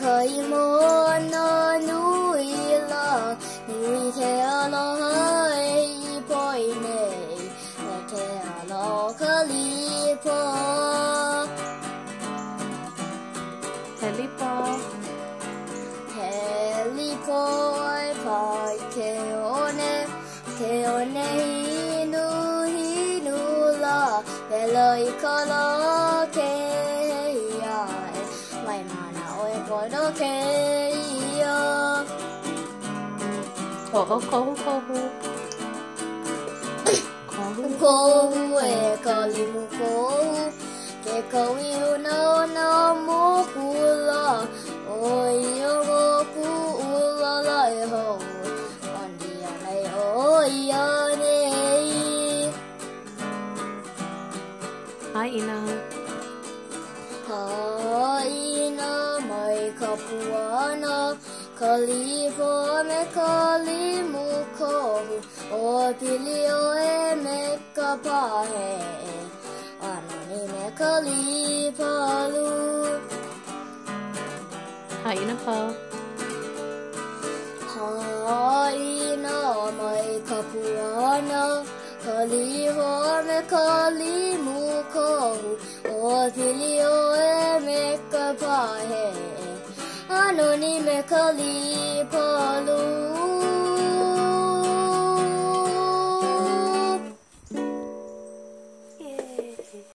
kai mo na nui la nui te alo hai poi nei e te alo ka li po He li po. he li po ai pai ke one ke one hinu hinu la e loi gọi nó kê khổ khổ khổ khổ khổ quê cờ li mu khổ kẻ cầu yêu nó nó mô cu lo. Ôi yêu mô cu lo lại hồ còn đi ở đây? Ôi yêu nè Hi Ina. Hi. Mai ka puana Ka lipo me ka limu kohu O pili o e me ka pahe Anani me ka lipalu Hai ina po. Haina mai ka puana Ka me ka limu kohu O pili ka pahe